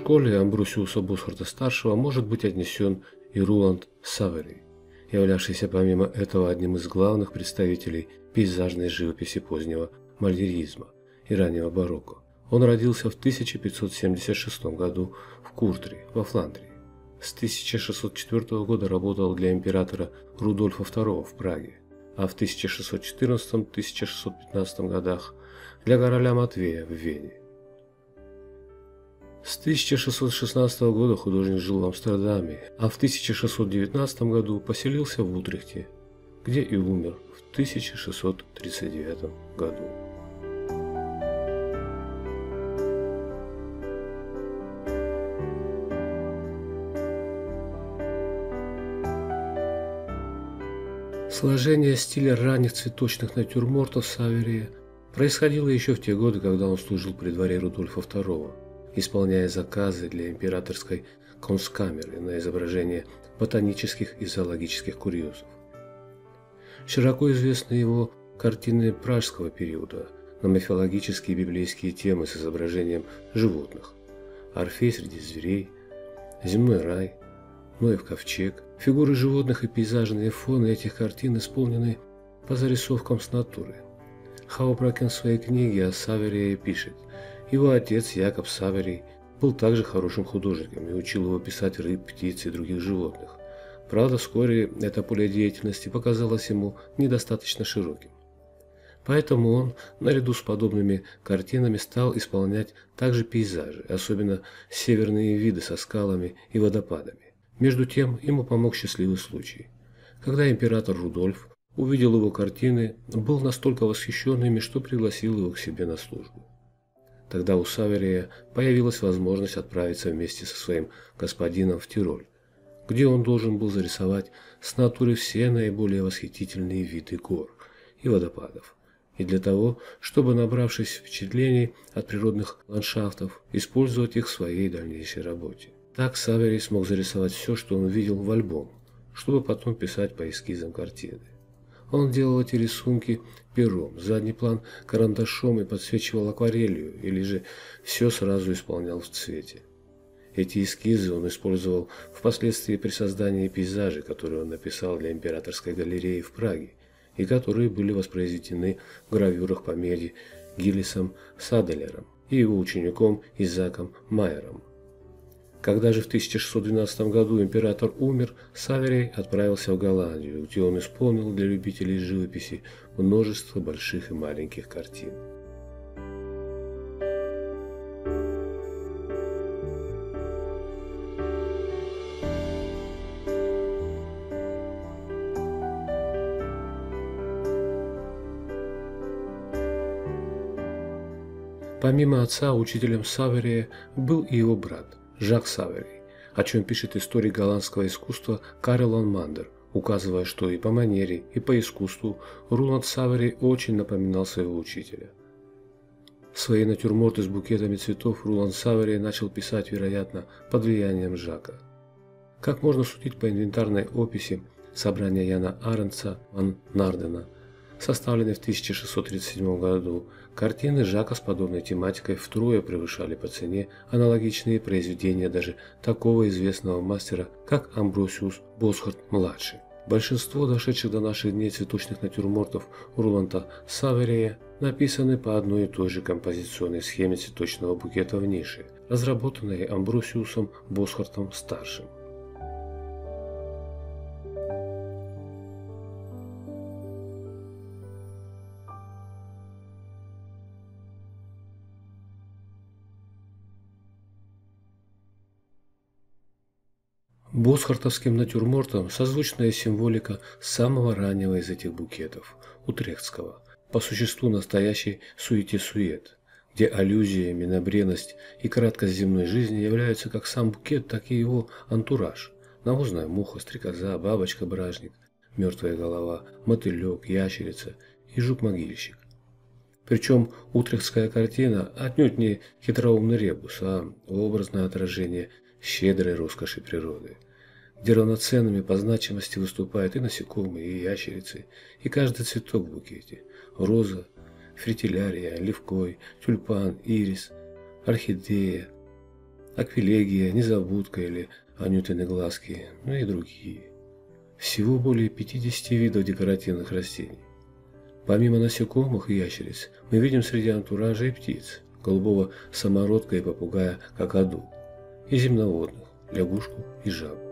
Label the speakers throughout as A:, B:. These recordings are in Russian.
A: Школе Амбрусиуса Бусхарта-старшего может быть отнесен и Руланд Савери, являвшийся помимо этого одним из главных представителей пейзажной живописи позднего мальеризма и раннего барокко. Он родился в 1576 году в Куртри, во Фландрии. С 1604 года работал для императора Рудольфа II в Праге, а в 1614-1615 годах для короля Матвея в Вене. С 1616 года художник жил в Амстердаме, а в 1619 году поселился в Утрехте, где и умер в 1639 году. Сложение стиля ранних цветочных натюрмортов Саверия происходило еще в те годы, когда он служил при дворе Рудольфа II, исполняя заказы для императорской конскамеры на изображение ботанических и зоологических курьезов. Широко известны его картины пражского периода на мифологические и библейские темы с изображением животных. Орфей среди зверей, земной рай, Ноев ковчег. Фигуры животных и пейзажные фоны этих картин исполнены по зарисовкам с натуры. Хаубракен в своей книге о Саверии пишет, его отец Якоб Саверий был также хорошим художником и учил его писать рыб, птиц и других животных. Правда, вскоре это поле деятельности показалось ему недостаточно широким. Поэтому он, наряду с подобными картинами, стал исполнять также пейзажи, особенно северные виды со скалами и водопадами. Между тем, ему помог счастливый случай. Когда император Рудольф увидел его картины, был настолько восхищен ими, что пригласил его к себе на службу. Тогда у Саверия появилась возможность отправиться вместе со своим господином в Тироль, где он должен был зарисовать с натуры все наиболее восхитительные виды гор и водопадов, и для того, чтобы, набравшись впечатлений от природных ландшафтов, использовать их в своей дальнейшей работе. Так Савери смог зарисовать все, что он видел в альбом, чтобы потом писать по эскизам картины. Он делал эти рисунки пером, задний план карандашом и подсвечивал акварелью, или же все сразу исполнял в цвете. Эти эскизы он использовал впоследствии при создании пейзажей, которые он написал для императорской галереи в Праге, и которые были воспроизведены в гравюрах по меди Гиллисом Саделером и его учеником Изаком Майером. Когда же в 1612 году император умер, Саверий отправился в Голландию, где он исполнил для любителей живописи множество больших и маленьких картин. Помимо отца, учителем Саверия был и его брат. Жак Савери, о чем пишет историк голландского искусства Карелон Мандер, указывая, что и по манере, и по искусству Руланд Савери очень напоминал своего учителя. Свои натюрморты с букетами цветов Руланд Савери начал писать, вероятно, под влиянием Жака. Как можно судить по инвентарной описи собрания Яна Аренца ван Нардена, составленной в 1637 году, Картины Жака с подобной тематикой втрое превышали по цене аналогичные произведения даже такого известного мастера, как Амбросиус Босхарт-младший. Большинство дошедших до наших дней цветочных натюрмортов Руланта Саверия написаны по одной и той же композиционной схеме цветочного букета в нише, разработанной Амбросиусом Босхартом-старшим. Босхартовским натюрмортом созвучная символика самого раннего из этих букетов – утрехтского, по существу настоящий суете-сует, где аллюзия, минобренность и краткость земной жизни являются как сам букет, так и его антураж – навозная муха, стрекоза, бабочка-бражник, мертвая голова, мотылек, ящерица и жук-могильщик. Причем утрехтская картина отнюдь не хитроумный ребус, а образное отражение щедрой роскоши природы – где равноценными по значимости выступают и насекомые, и ящерицы, и каждый цветок в букете. Роза, фритилярия, левкой, тюльпан, ирис, орхидея, аквилегия, незабудка или анютины глазки, ну и другие. Всего более 50 видов декоративных растений. Помимо насекомых и ящериц, мы видим среди антуража и птиц, голубого самородка и попугая какаду, и земноводных, лягушку и жабу.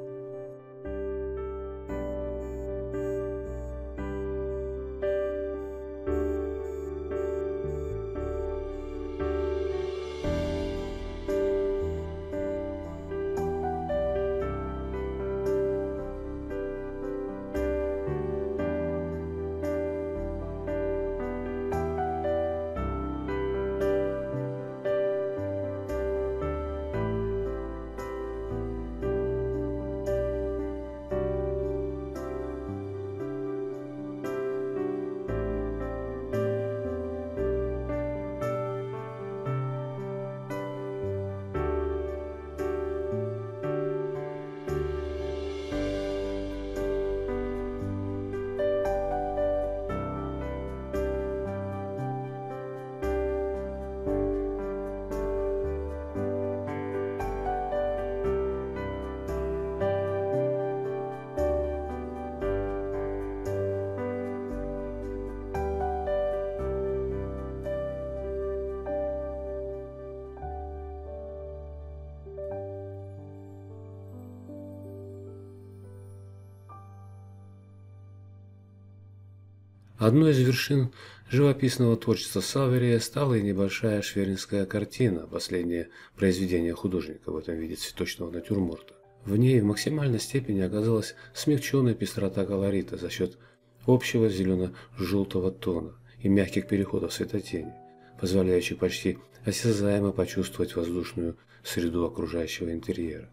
A: Одной из вершин живописного творчества Саверия стала и небольшая шверинская картина, последнее произведение художника в этом виде цветочного натюрморта. В ней в максимальной степени оказалась смягченная пестрота колорита за счет общего зелено-желтого тона и мягких переходов светотени, позволяющих почти осязаемо почувствовать воздушную среду окружающего интерьера.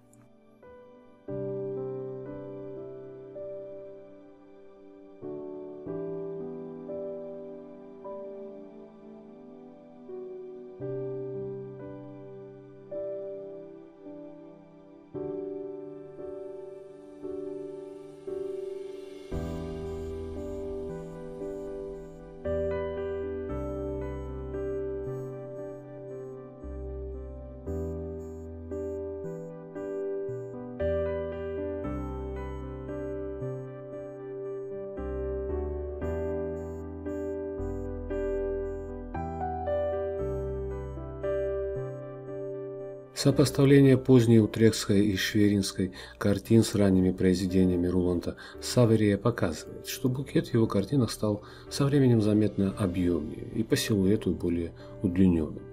A: Сопоставление поздней утрехтской и шверинской картин с ранними произведениями Руланта Саверия показывает, что букет в его картинах стал со временем заметно объемнее и по силуэту более удлиненным.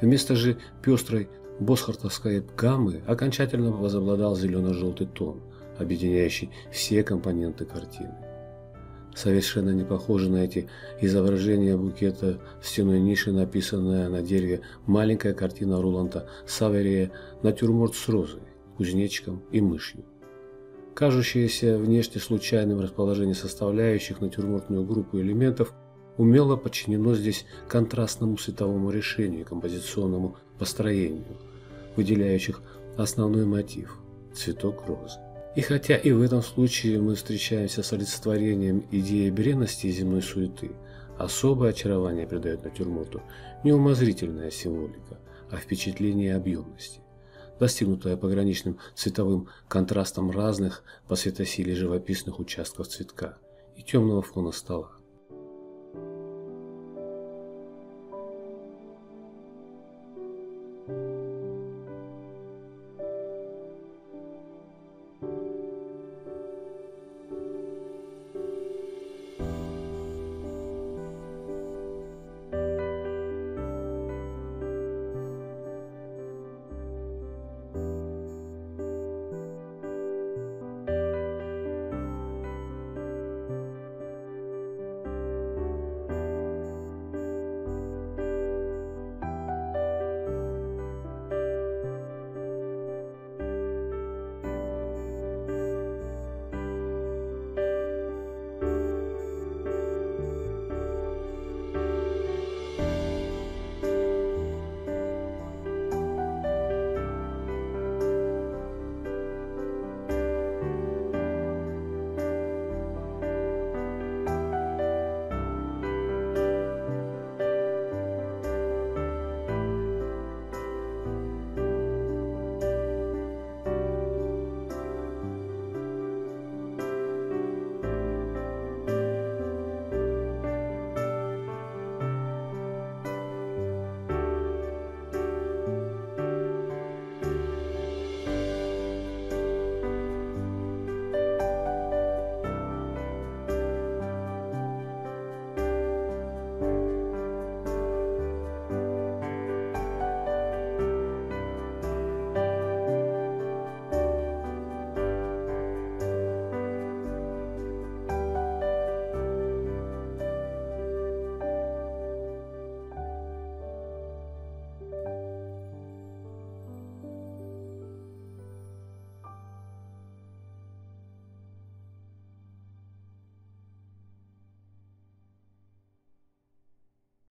A: Вместо же пестрой босхартовской гаммы окончательно возобладал зелено-желтый тон, объединяющий все компоненты картины совершенно не похожа на эти изображения букета в стеной ниши, написанная на дереве маленькая картина Руланта Саверия «Натюрморт с розой, кузнечиком и мышью». Кажущееся внешне случайным расположение составляющих натюрмортную группу элементов умело подчинено здесь контрастному световому решению и композиционному построению, выделяющих основной мотив – цветок розы. И хотя и в этом случае мы встречаемся с олицетворением идеи бренности и земной суеты, особое очарование придает натюрморту не умозрительная символика, а впечатление объемности, достигнутое пограничным цветовым контрастом разных по светосиле живописных участков цветка и темного фона стола.